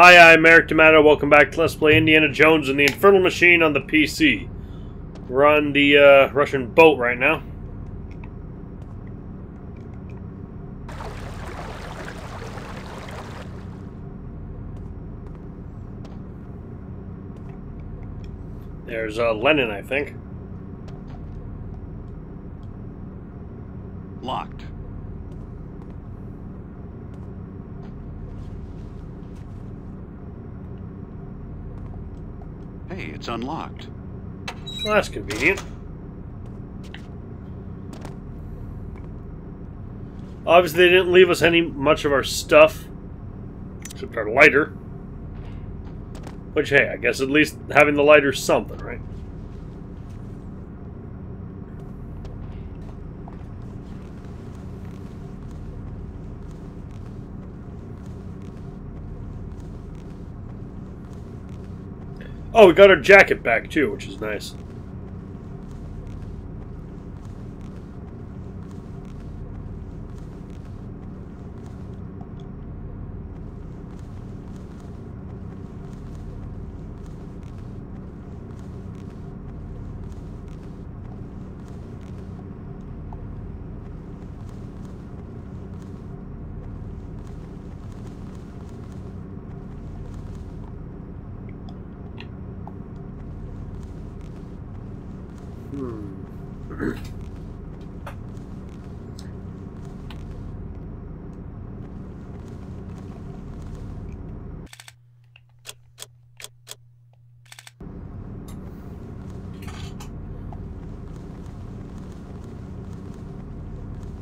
Hi, I'm Eric D'Amato. Welcome back to Let's Play Indiana Jones and the Infernal Machine on the PC. We're on the uh, Russian boat right now. There's uh, Lenin, I think. Locked. It's unlocked. Well, that's convenient. Obviously, they didn't leave us any much of our stuff, except our lighter. Which, hey, I guess at least having the lighter's something, right? Oh, we got our jacket back too, which is nice.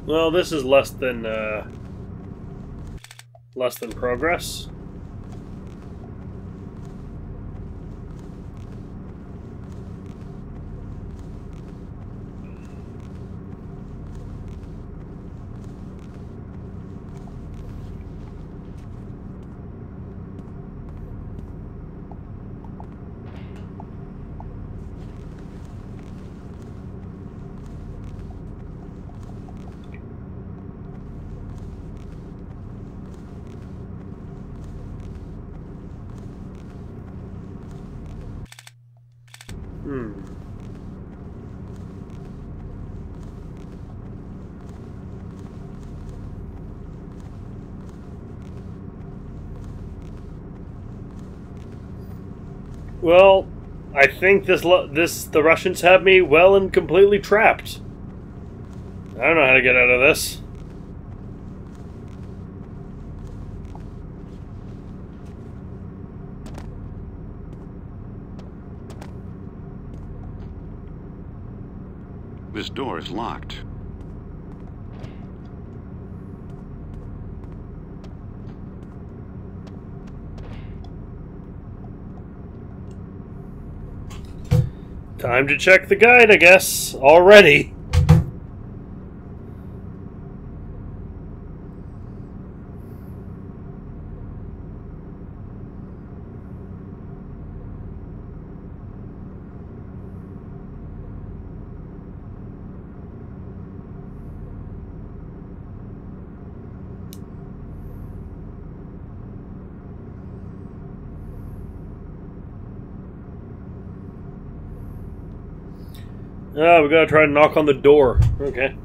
Well, this is less than uh, less than progress. Hmm. Well, I think this this the Russians have me well and completely trapped. I don't know how to get out of this. This door is locked. Time to check the guide, I guess. Already. Oh, we gotta try to knock on the door. Okay.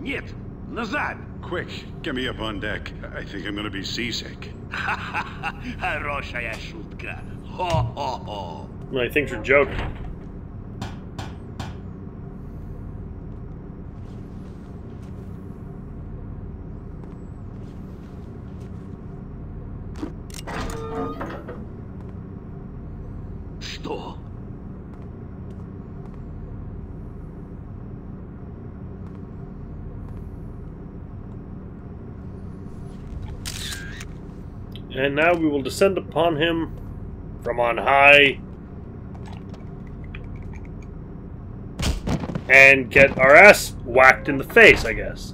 Нет, назад! Quick, get me up on deck. I think I'm gonna be seasick. Хорошая шутка. Хо-хо-хо. Well, he thinks you're joking. and now we will descend upon him from on high and get our ass whacked in the face, I guess.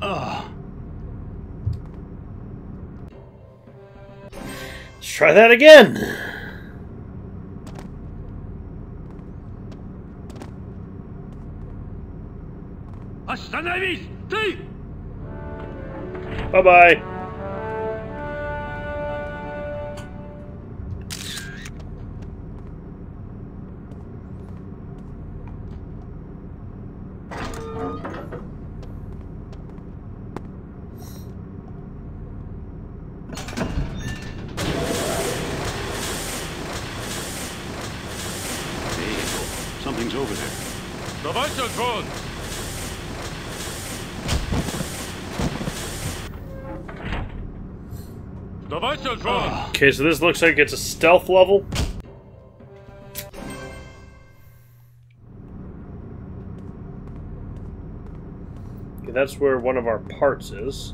Ugh. Let's try that again. Bye-bye. Okay, so this looks like it's a stealth level. Okay, that's where one of our parts is.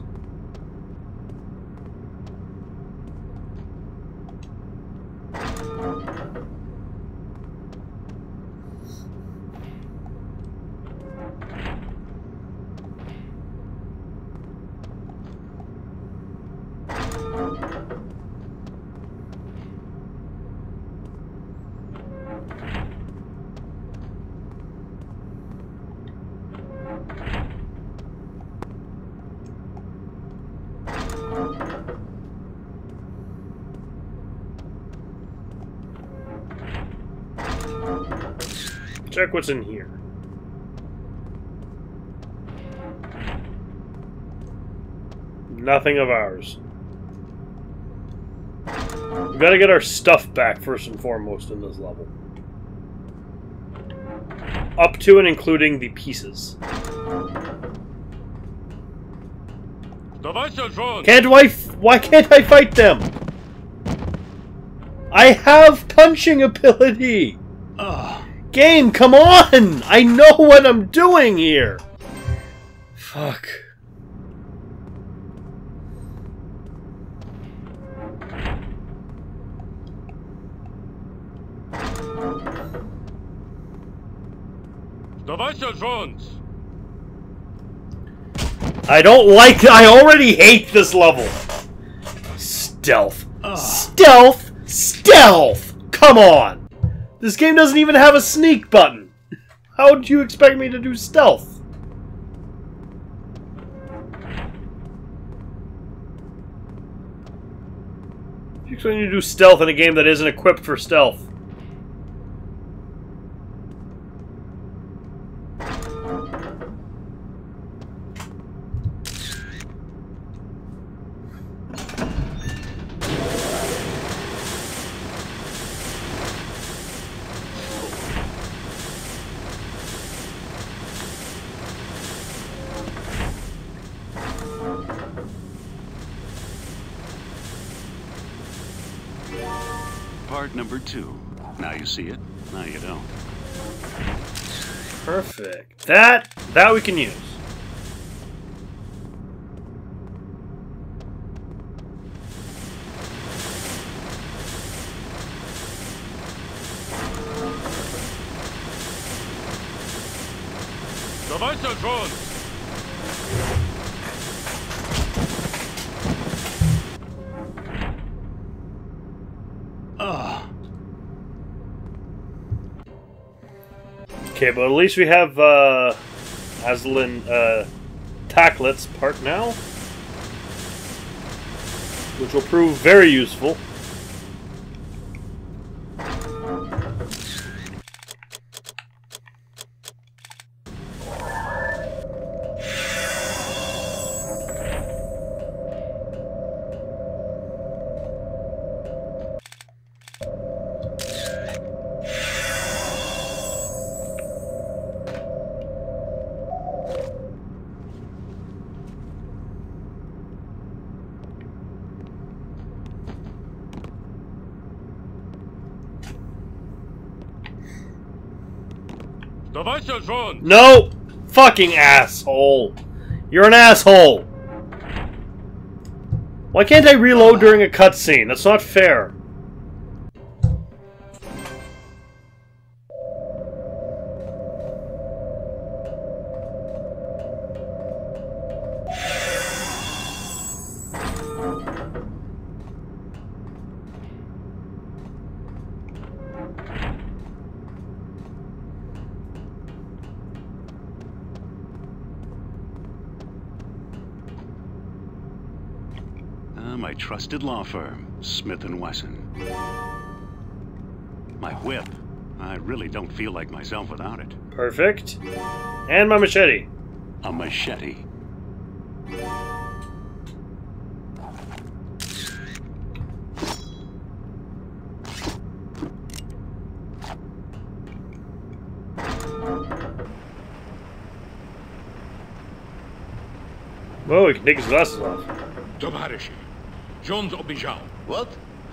Check what's in here. Nothing of ours. We gotta get our stuff back first and foremost in this level. Up to and including the pieces. Can't I why can't I fight them? I have punching ability! Game, come on! I know what I'm doing here! Fuck. I don't like- I already hate this level! Stealth. Ugh. Stealth! Stealth! Come on! This game doesn't even have a sneak button. How would you expect me to do stealth? You expect me to do stealth in a game that isn't equipped for stealth? Part number two. Now you see it, now you don't. Perfect. That that we can use. Okay, but at least we have uh Aslan uh Tacklet's part now. Which will prove very useful. No! Fucking asshole! You're an asshole! Why can't I reload during a cutscene? That's not fair. trusted law firm, Smith & Wesson. My whip. I really don't feel like myself without it. Perfect. And my machete. A machete. Well, he can take his glasses off. Towarzyszy, Jones обижал. What?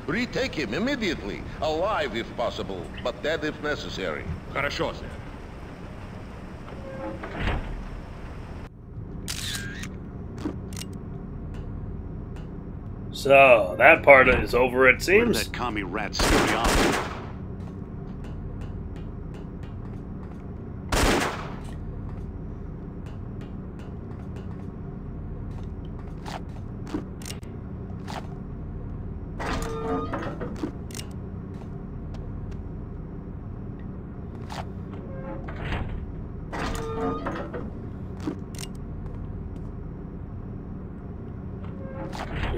Retake him immediately, alive if possible, but dead if necessary. Хорошо, сэр. So, that part is over, it Where did seems. that commie rat scurry off?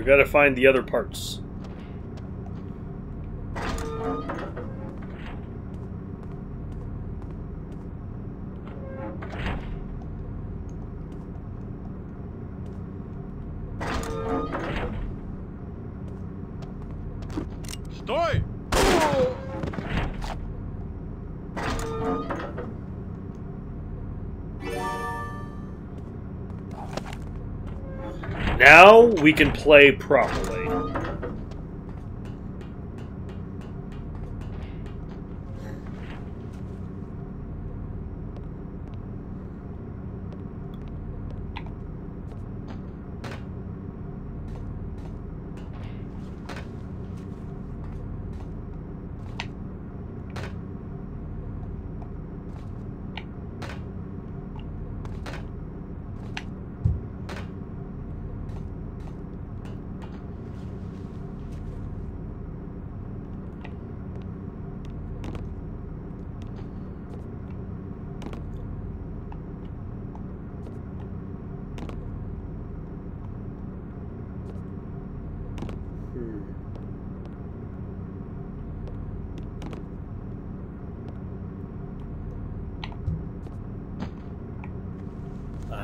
We gotta find the other parts. We can play properly.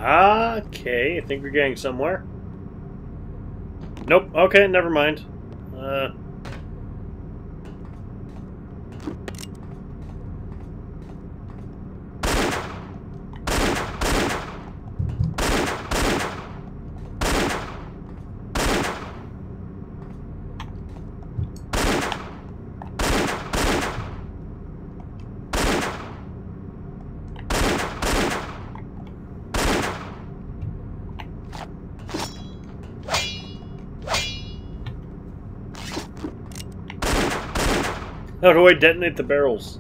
Okay, I think we're getting somewhere. Nope. Okay, never mind. Uh, how do I detonate the barrels?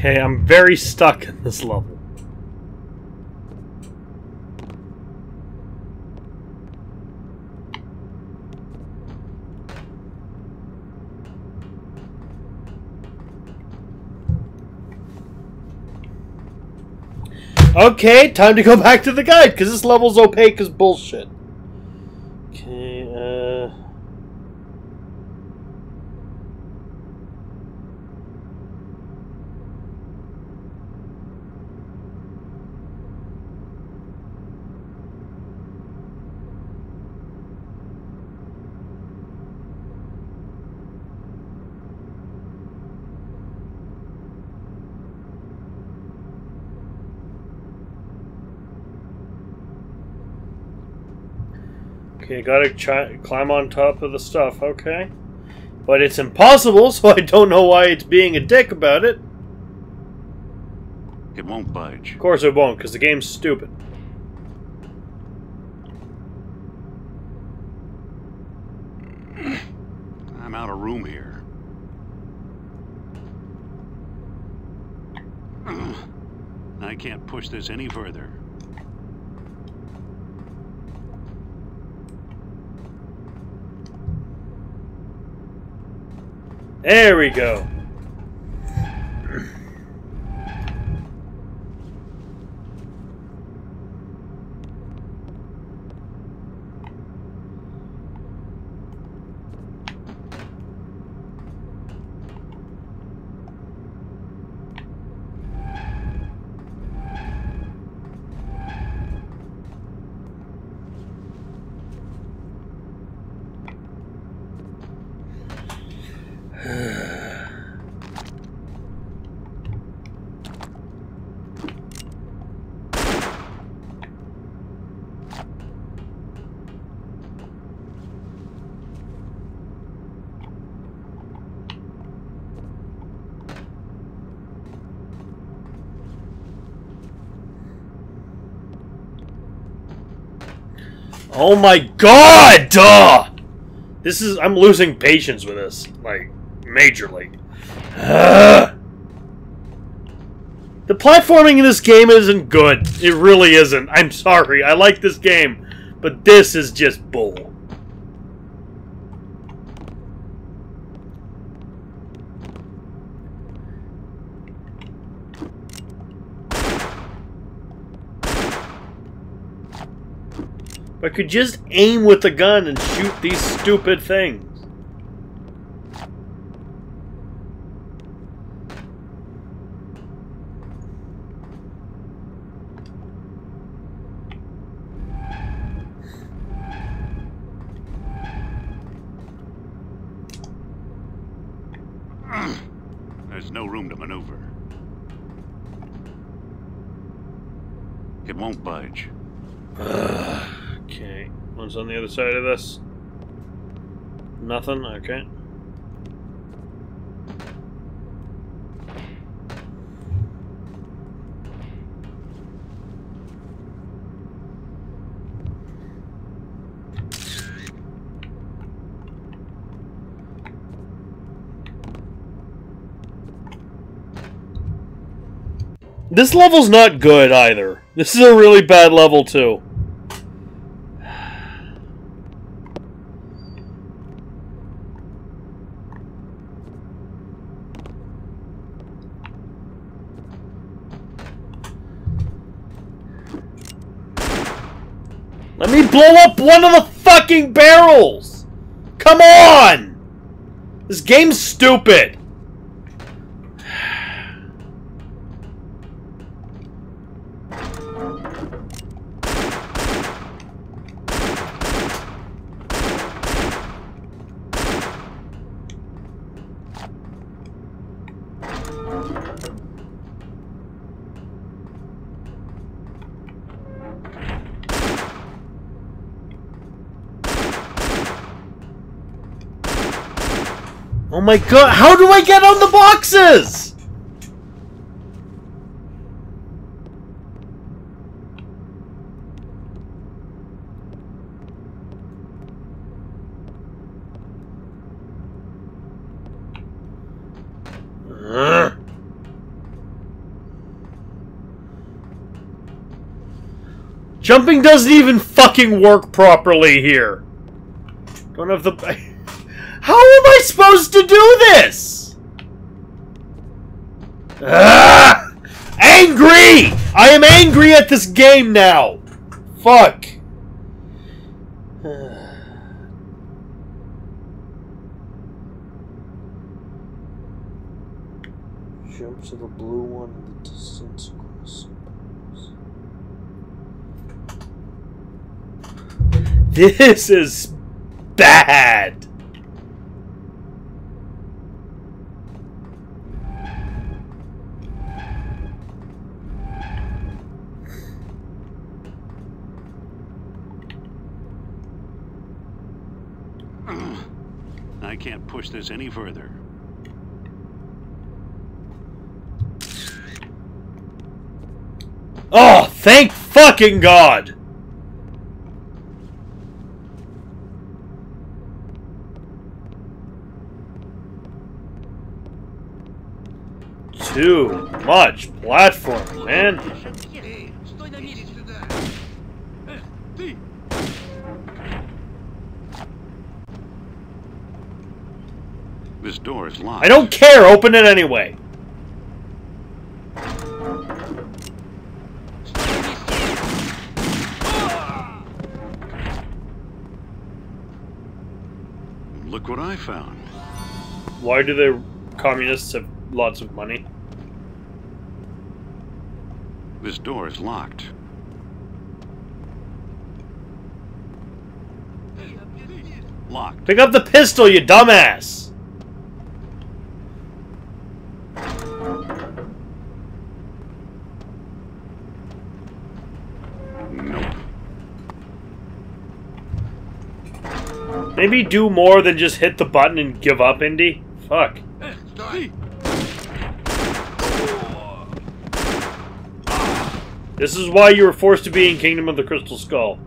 Okay, I'm very stuck in this level. Okay, time to go back to the guide, because this level's opaque as bullshit. Okay, uh... Okay, gotta ch- climb on top of the stuff, okay. But it's impossible, so I don't know why it's being a dick about it. It won't budge. Of course it won't, because the game's stupid. I'm out of room here. I can't push this any further. There we go. Oh my god! Duh! This is. I'm losing patience with this. Like, majorly. Ugh. The platforming in this game isn't good. It really isn't. I'm sorry. I like this game. But this is just bull. If I could just aim with the gun and shoot these stupid things. There's no room to maneuver. It won't budge. Okay, one's on the other side of this. Nothing, okay. This level's not good either. This is a really bad level too. Let me blow up one of the fucking barrels! Come on! This game's stupid! Oh my god, how do I get on the boxes? Jumping doesn't even fucking work properly here. Don't have the... How am I supposed to do this? Ah! Angry! I am angry at this game now. Fuck. Jump to the blue one in the distance. This is bad. Can't push this any further. Oh, thank fucking God! Too much platform, man. Ты! This door is locked. I don't care, open it anyway. Look what I found. Why do the communists have lots of money? This door is locked. Locked. Pick up the pistol, you dumbass! Nope. Maybe do more than just hit the button and give up, Indy? Fuck. This is why you were forced to be in Kingdom of the Crystal Skull.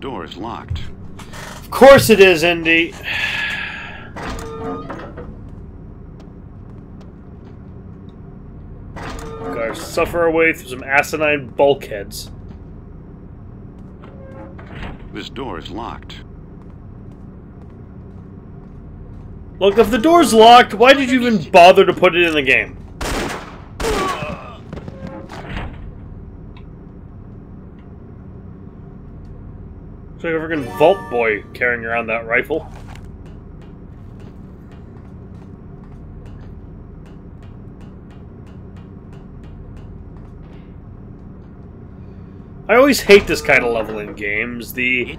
Door is locked. Of course it is, Indy. Gotta suffer our way through some asinine bulkheads. This door is locked. Look, if the door's locked, why did you even bother to put it in the game? It's like a freaking Vault Boy carrying around that rifle. I always hate this kind of level in games, the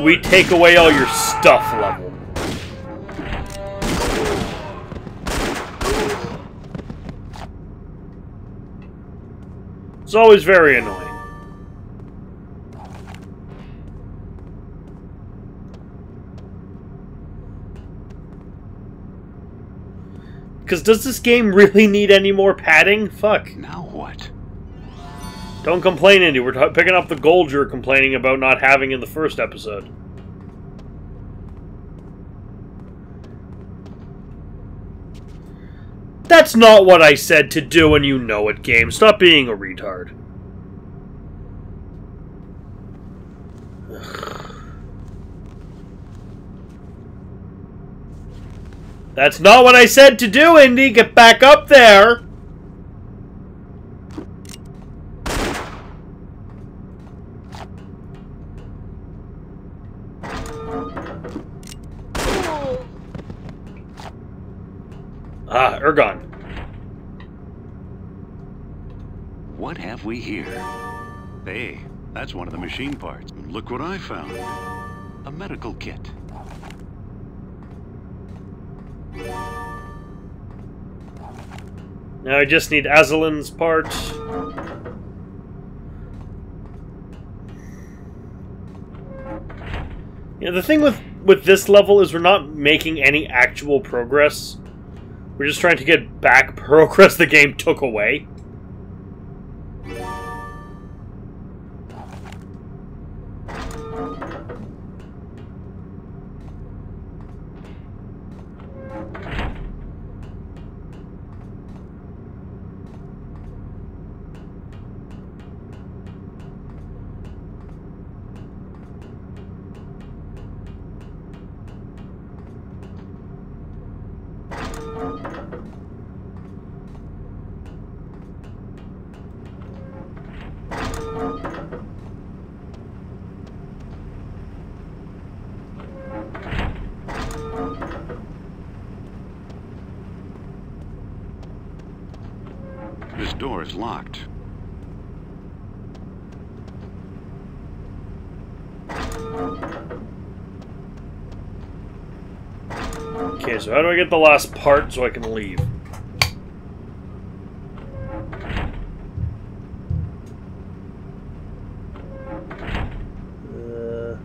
we take away all your stuff level. It's always very annoying. Because does this game really need any more padding? Fuck. Now what? Don't complain, Indy. We're picking up the gold you're complaining about not having in the first episode. That's not what I said to do, and you know it, game. Stop being a retard. That's not what I said to do, Indy. Get back up there. Ah, Urgon. What have we here? Hey, that's one of the machine parts. Look what I found. A medical kit. Now I just need Azalin's part. Yeah, the thing with with this level is we're not making any actual progress. We're just trying to get back progress the game took away. Door is locked. Okay, so how do I get the last part so I can leave? Uh,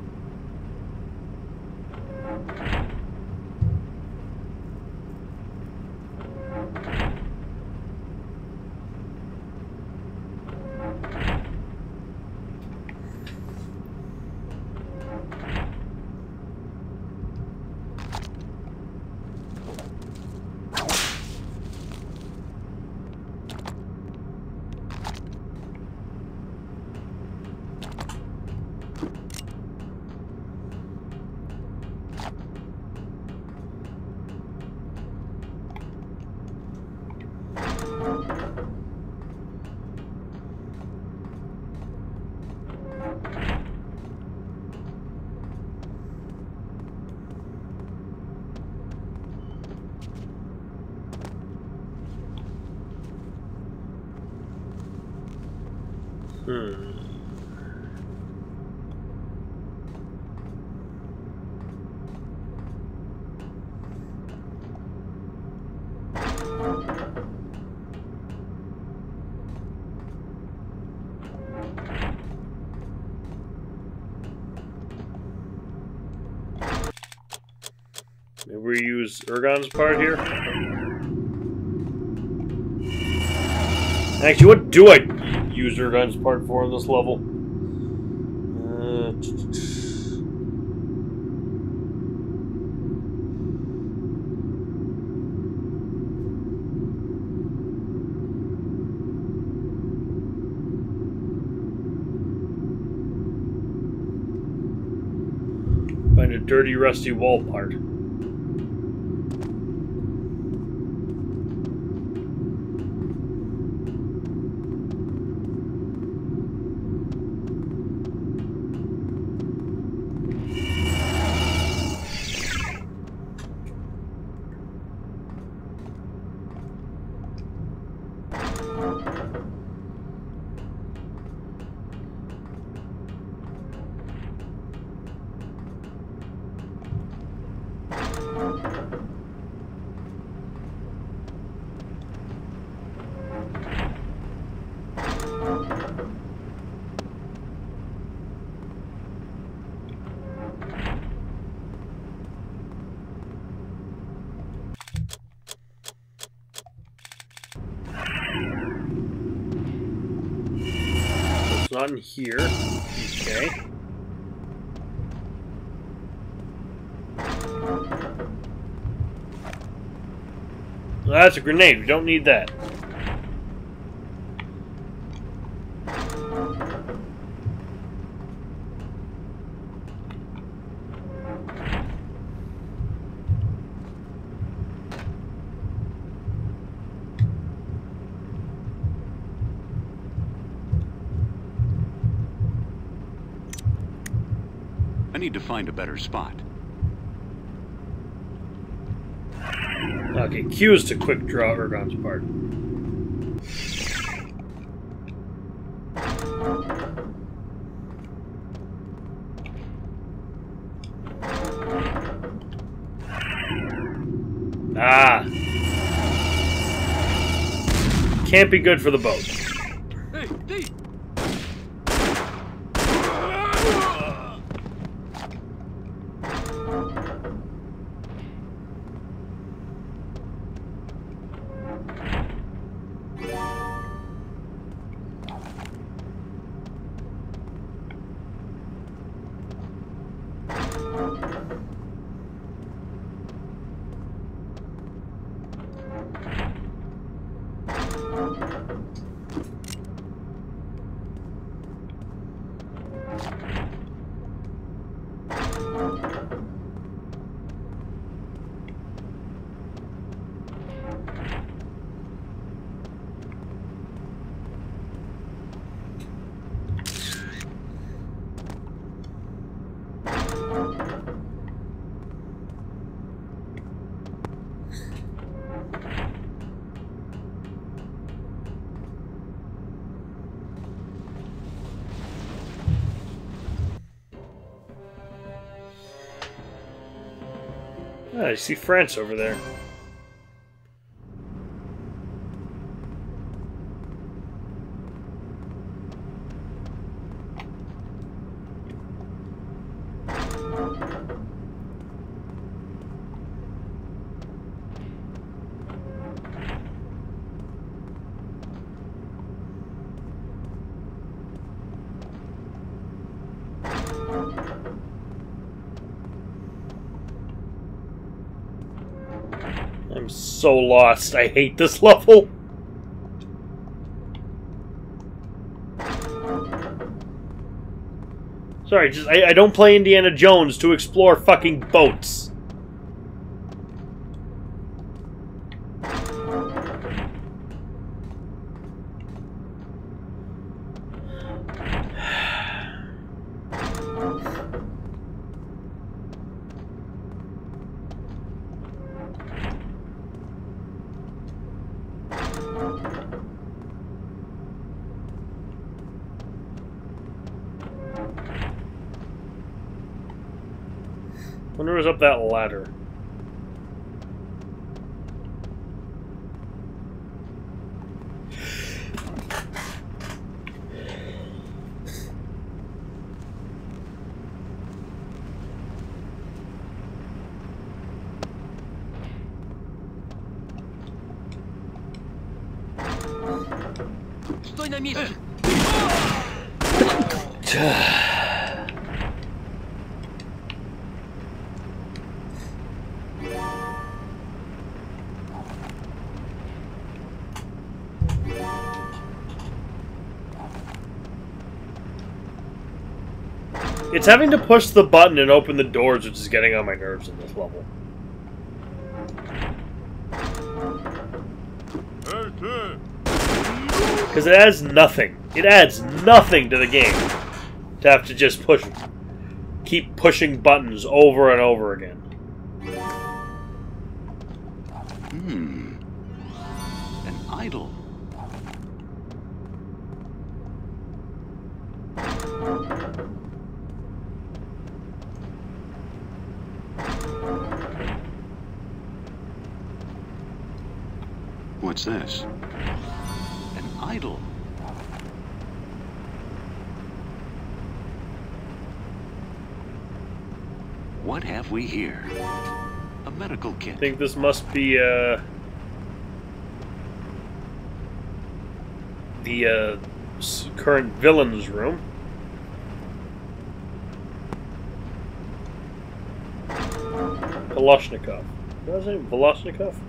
hmm. Maybe Urgon's part here? Actually, what do I use Urgon's part for in this level? Uh, Find a dirty, rusty wall part. In here. Okay. That's a grenade. We don't need that. Find a better spot. Okay, Q is to quick draw Urgon's part. Ah. Can't be good for the boat. Hey, D! Ah, I see France over there. I'm so lost. I hate this level. Sorry, just I, I don't play Indiana Jones to explore fucking boats. Wonder who's up that ladder. It's having to push the button and open the doors, which is getting on my nerves in this level. Because it adds nothing. It adds nothing to the game to have to just push, keep pushing buttons over and over again. Hmm. An idol. this? An idol. What have we here? A medical kit. I think this must be, uh... The, uh, current villain's room. Kalashnikov. What was his name?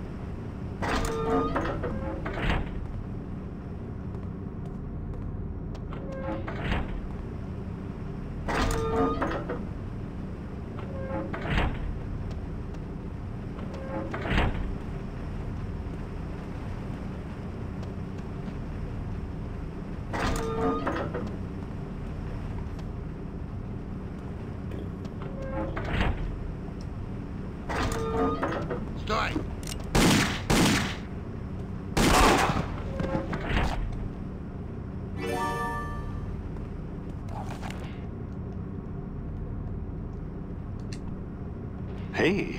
Hey,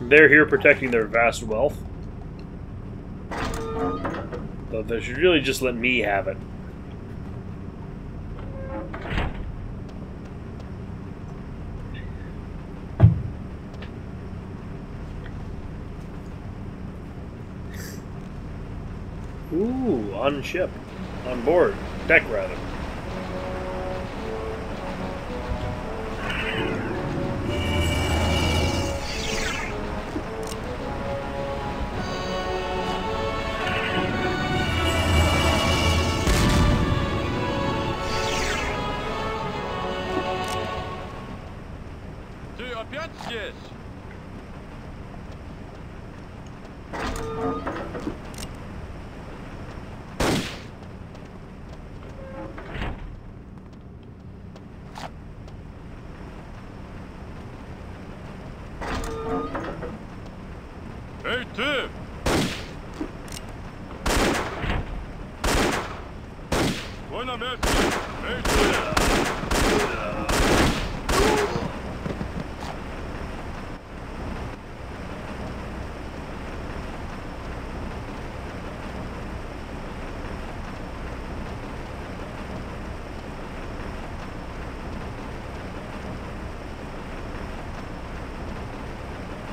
They're here protecting their vast wealth. Though they should really just let me have it. Ooh, on ship. On board. Deck, rather.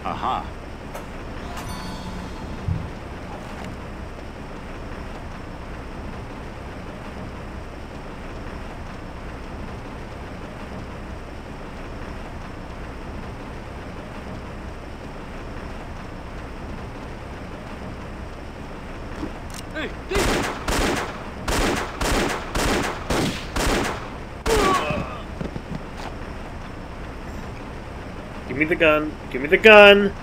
Aha. Hey, thief! Give me the gun. Give me the gun.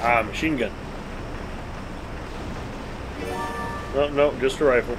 Ah, machine gun. No, no, just a rifle.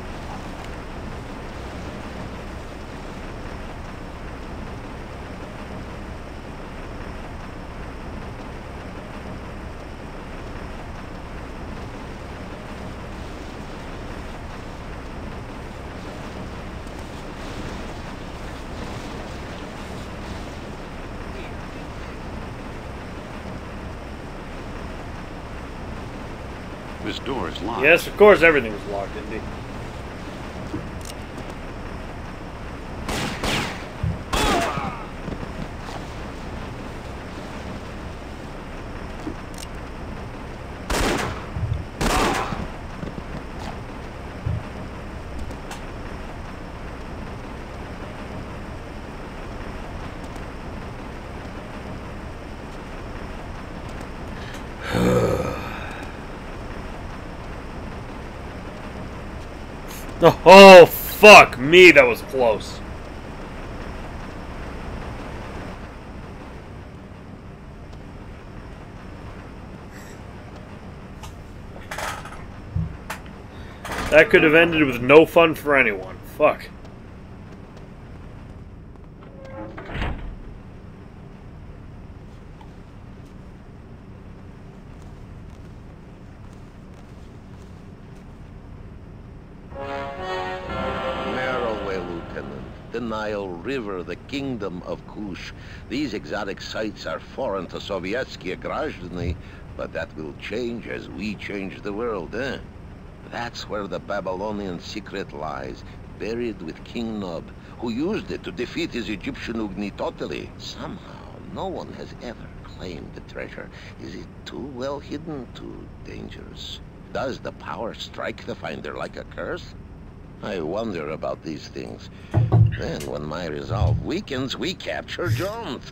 Locked. Yes, of course, everything was locked, Indy. Oh, fuck me, that was close. That could have ended with no fun for anyone. Fuck. Nile River, the Kingdom of Kush. These exotic sites are foreign to Sovietsky Grajny, but that will change as we change the world, eh? That's where the Babylonian secret lies, buried with King Nub, who used it to defeat his Egyptian Ugnitotili. Somehow, no one has ever claimed the treasure. Is it too well hidden, too dangerous? Does the power strike the finder like a curse? I wonder about these things. Then, when my resolve weakens, we capture Jones.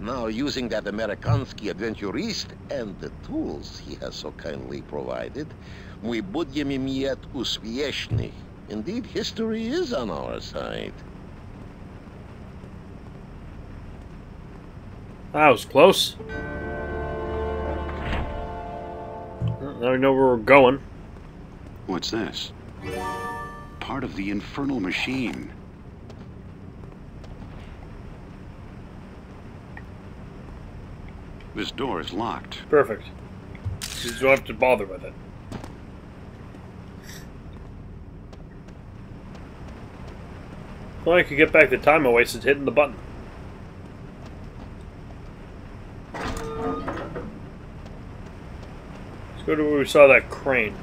Now, using that Amerikansky adventurist and the tools he has so kindly provided, we budjemy miet uspieszny. Indeed, history is on our side. That was close. Now I know where we're going. What's this? Part of the infernal machine. This door is locked. Perfect. You don't have to bother with it. Well, I could get back the time I wasted hitting the button. Let's go to where we saw that crane.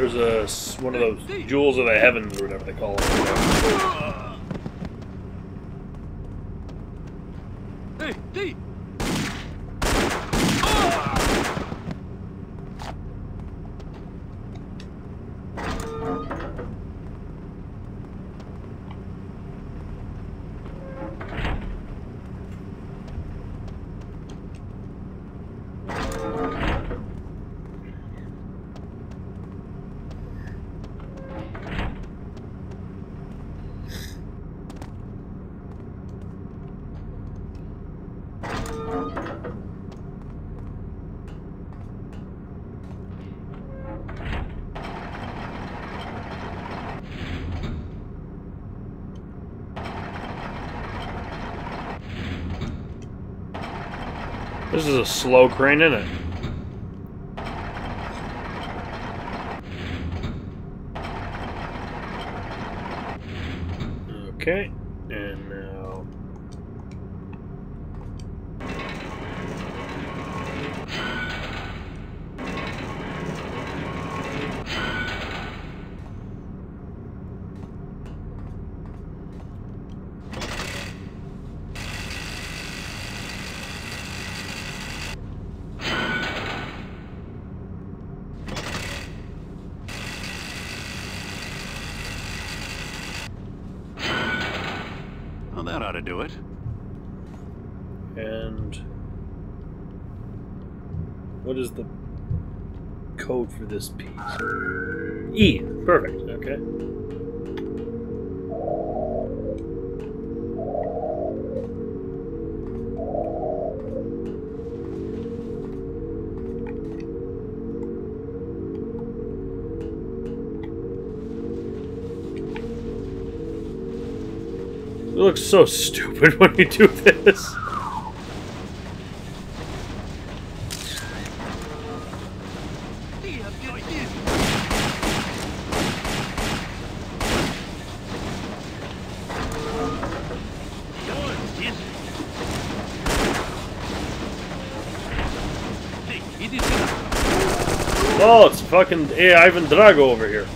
There's a one of those jewels of the heavens or whatever they call it. Hey, thief! This is a slow crane, isn't it? Okay, Okay. It looks so stupid when you do this. Oh, it's fucking Ivan Drago over here.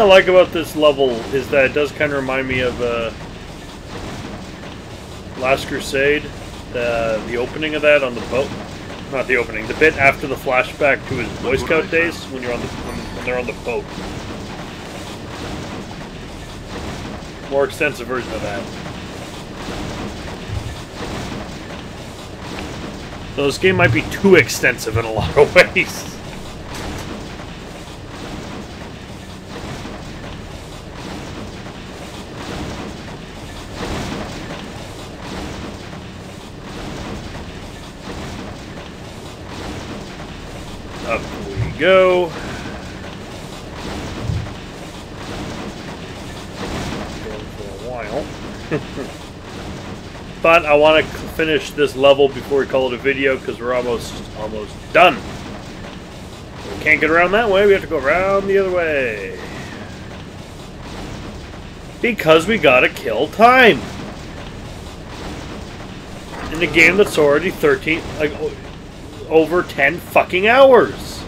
I like about this level is that it does kind of remind me of uh, Last Crusade, the the opening of that on the boat. Not the opening, the bit after the flashback to his Boy Scout days when you're on the when they're on the boat. More extensive version of that. So this game might be too extensive in a lot of ways. but I want to finish this level before we call it a video because we're almost almost done. We can't get around that way. We have to go around the other way. Because we gotta kill time. In a game that's already 13, like, over 10 fucking hours.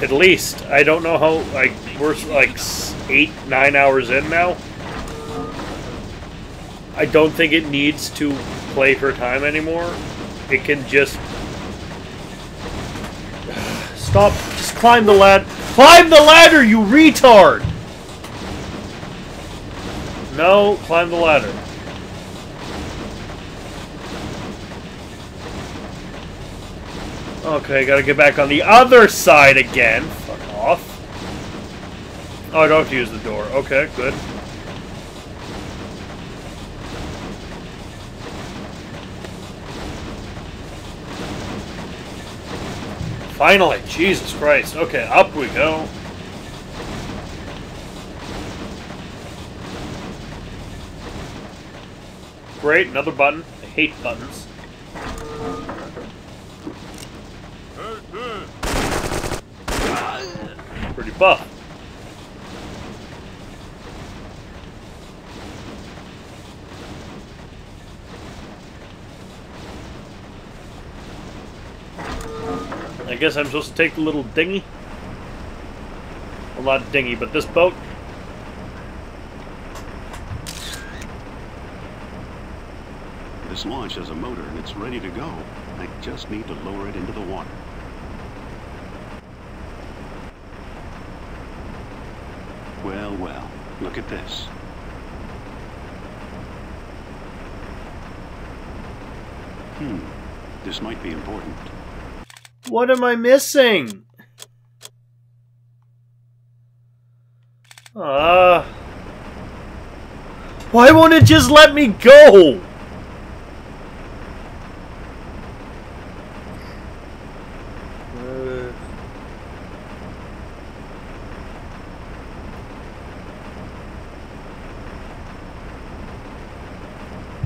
At least. I don't know how, like, we're like 8, 9 hours in now. I don't think it needs to play for time anymore. It can just. Stop. Just climb the ladder. Climb the ladder, you retard! No, climb the ladder. Okay, gotta get back on the other side again. Fuck off. Oh, I don't have to use the door. Okay, good. Finally, Jesus Christ. Okay, up we go. Great, another button. I hate buttons. Pretty buff. I guess I'm supposed to take the little dinghy. Well, not dinghy, but this boat. This launch has a motor and it's ready to go. I just need to lower it into the water. Well, well, look at this. Hmm, this might be important. What am I missing? Ah. why won't it just let me go?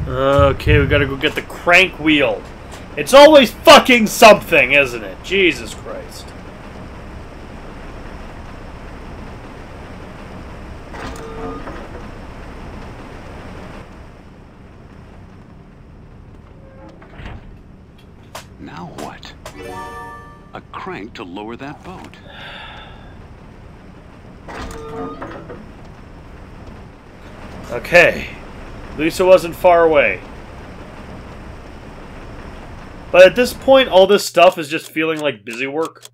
Uh. Okay, we gotta go get the crank wheel. It's always fucking something, isn't it? Jesus Christ. Now what? A crank to lower that boat. Okay. Lisa wasn't far away. But at this point, all this stuff is just feeling like busy work.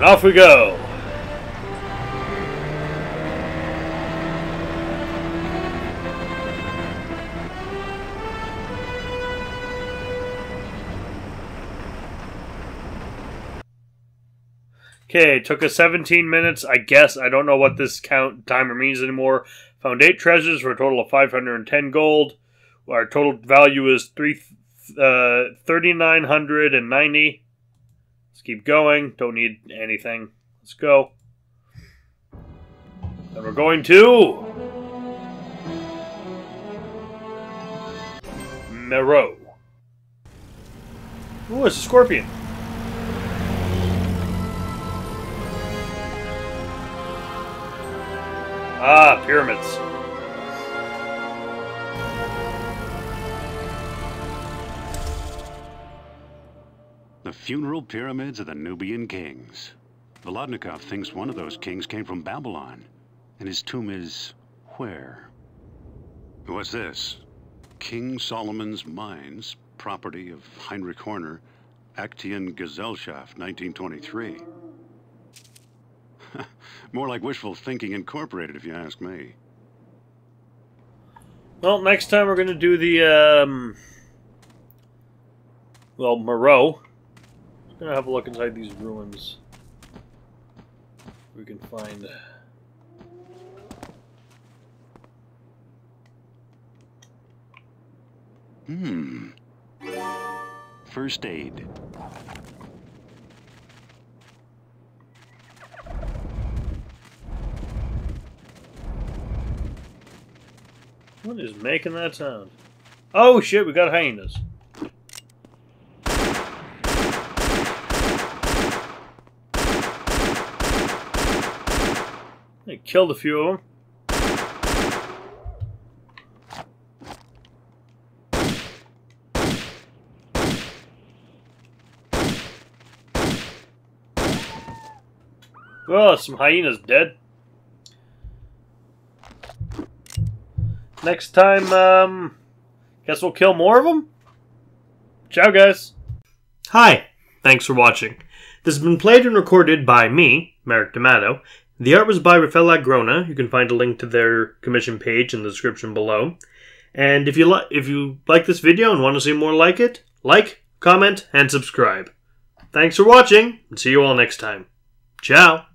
And off we go. Okay, took us 17 minutes. I guess I don't know what this count timer means anymore. Found eight treasures for a total of 510 gold. Our total value is three uh, 3990. Let's keep going. Don't need anything. Let's go. And we're going to Meroe. Ooh, it's a scorpion. Ah, pyramids. The funeral pyramids of the Nubian kings. Volodnikov thinks one of those kings came from Babylon, and his tomb is where? What's this? King Solomon's Mines, property of Heinrich Horner, Aktien Gesellschaft, 1923. More like wishful thinking incorporated, if you ask me. Well, next time we're going to do the, um... Well, Moreau. Gonna have a look inside these ruins. We can find... Hmm. First aid. What is making that sound? Oh shit, we got hyenas. I killed a few of them. Oh, some hyenas dead. Next time, um, guess we'll kill more of them? Ciao, guys. Hi, thanks for watching. This has been played and recorded by me, Merrick D'Amato. The art was by Rafael Agrona. You can find a link to their commission page in the description below. And if you like if you like this video and want to see more like it, like, comment, and subscribe. Thanks for watching, and see you all next time. Ciao!